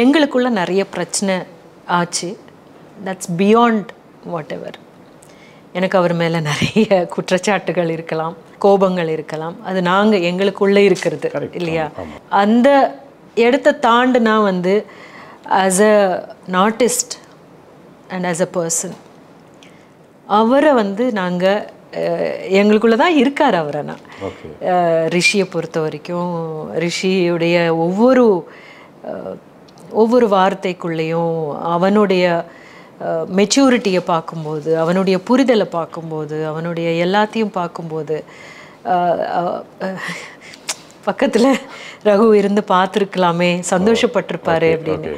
எங்களுக்குள்ள நிறைய பிரச்சனை ஆச்சு. தட்ஸ் பியாண்ட் வாட் எவர் எனக்கு அவர் மேலே நிறைய குற்றச்சாட்டுகள் இருக்கலாம் கோபங்கள் இருக்கலாம். அது நாங்கள் எங்களுக்குள்ளே இருக்கிறது இல்லையா? அந்த இடத்த தாண்டுனா வந்து as a artist and as a person அவரை வந்து நாங்கள் எங்களுக்குள்ள தான் இருக்கார் அவர் ஆனால் ரிஷியை பொறுத்த வரைக்கும் ரிஷியுடைய ஒவ்வொரு ஒவ்வொரு வார்த்தைக்குள்ளேயும் அவனுடைய மெச்சூரிட்டியை பார்க்கும்போது அவனுடைய புரிதலை பார்க்கும்போது அவனுடைய எல்லாத்தையும் பார்க்கும்போது பக்கத்தில் ரகு இருந்து பார்த்துருக்கலாமே சந்தோஷப்பட்டிருப்பாரு அப்படின்னு.